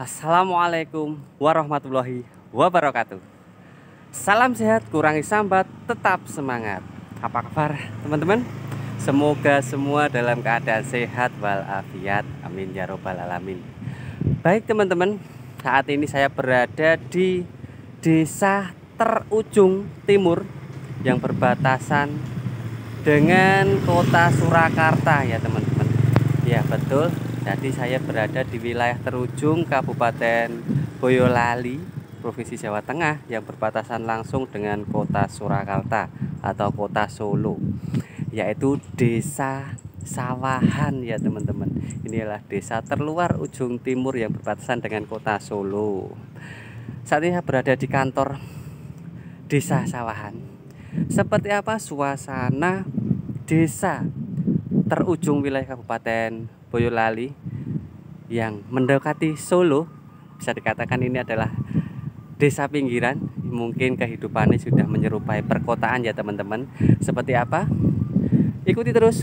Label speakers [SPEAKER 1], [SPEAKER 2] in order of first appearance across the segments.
[SPEAKER 1] Assalamualaikum warahmatullahi wabarakatuh. Salam sehat, kurangi sambat, tetap semangat. Apa kabar teman-teman? Semoga semua dalam keadaan sehat walafiat. Amin ya robbal alamin. Baik teman-teman, saat ini saya berada di desa terujung timur yang berbatasan dengan kota Surakarta ya teman-teman. Ya betul, jadi saya berada di wilayah terujung Kabupaten Boyolali, Provinsi Jawa Tengah yang berbatasan langsung dengan kota Surakarta atau kota Solo yaitu desa Sawahan ya teman-teman. Inilah desa terluar ujung timur yang berbatasan dengan kota Solo. Saat ini saya berada di kantor desa Sawahan. Seperti apa suasana desa terujung wilayah Kabupaten Boyolali yang mendekati Solo bisa dikatakan ini adalah desa pinggiran. Mungkin kehidupannya sudah menyerupai perkotaan ya teman-teman. Seperti apa? Ikuti terus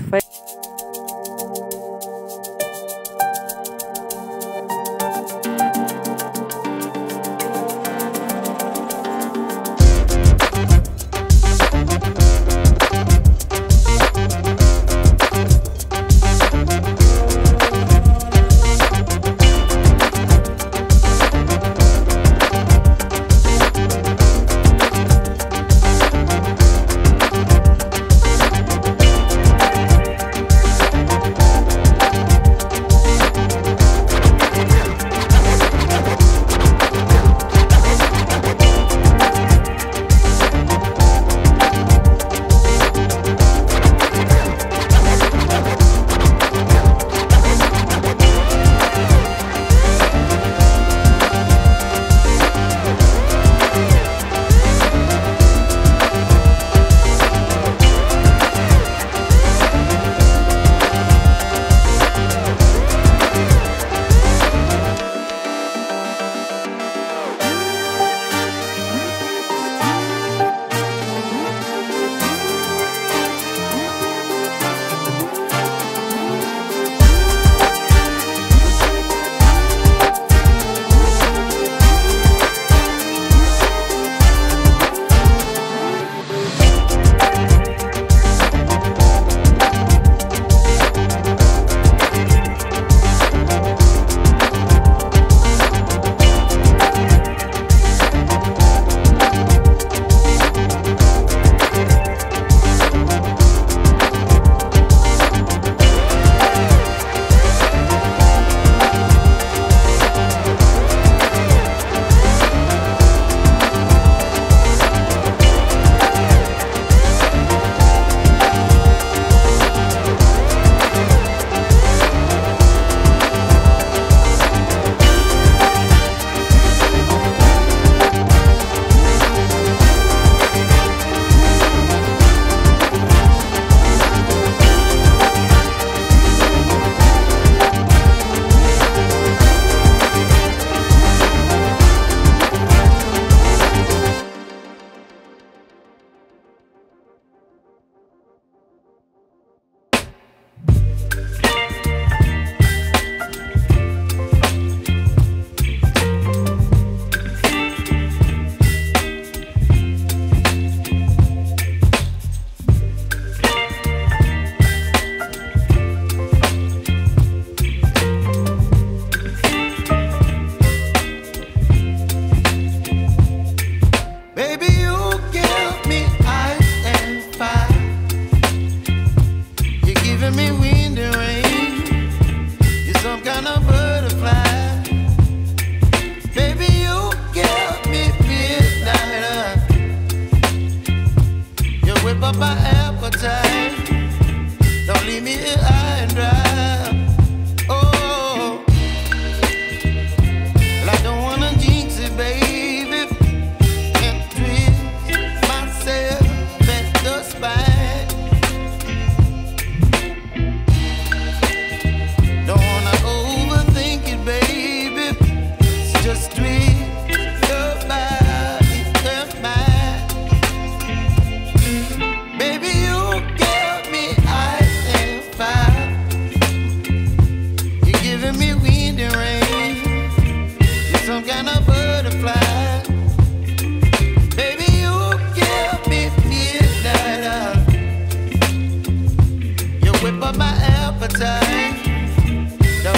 [SPEAKER 2] up my appetite.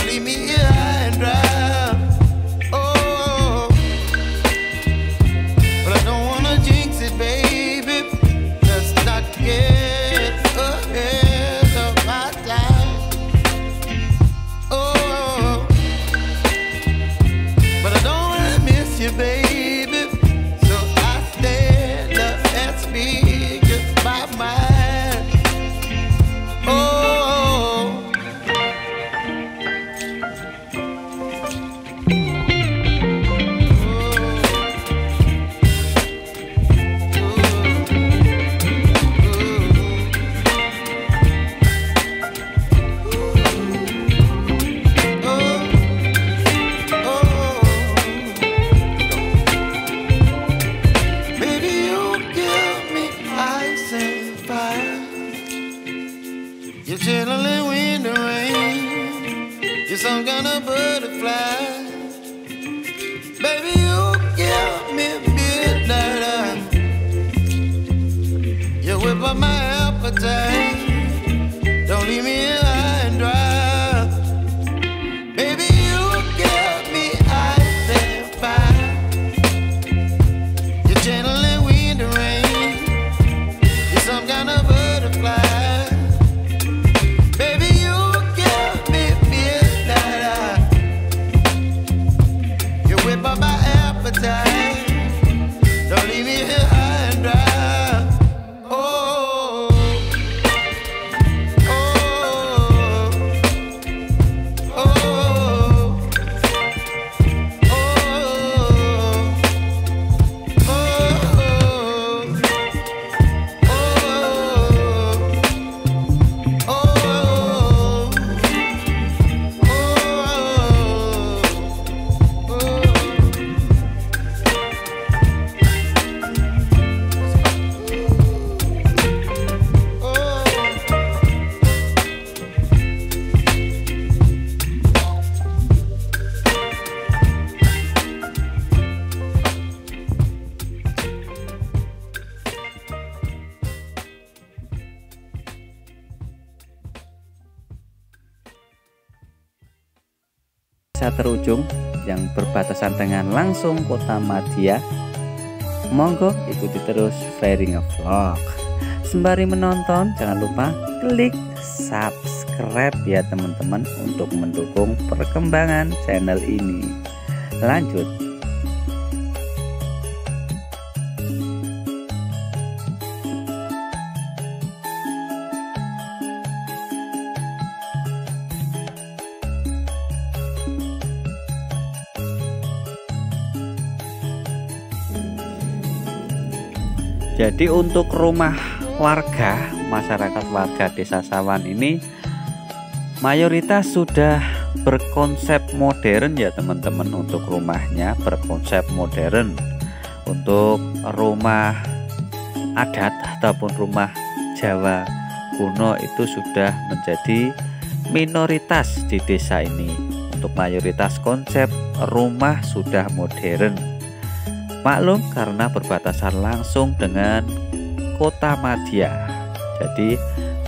[SPEAKER 2] marry me. You're chilling when the rain. You're some kind of butterfly. Baby, you give me midnight. You whip up my appetite.
[SPEAKER 3] Desa terujung yang berbatasan dengan langsung kota Madia. Monggo ikuti terus Fairing Vlog. Sembari menonton, jangan lupa klik subscribe ya teman-teman untuk mendukung perkembangan channel ini. Lanjut. Jadi untuk rumah warga, masyarakat warga Desa Sawan ini mayoritas sudah berkonsep modern ya teman-teman untuk rumahnya berkonsep modern. Untuk rumah adat ataupun rumah Jawa kuno itu sudah menjadi minoritas di desa ini. Untuk mayoritas konsep rumah sudah modern. Maklum karena berbatasan langsung dengan kota Madia. Jadi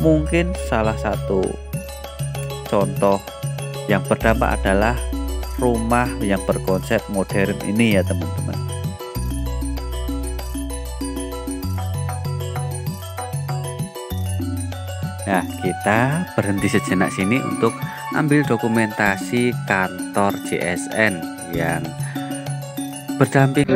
[SPEAKER 3] mungkin salah satu contoh yang berdampak adalah rumah yang berkonsep modern ini ya teman-teman. Nah, kita berhenti sejenak sini untuk ambil dokumentasi kantor JSN yang berdamping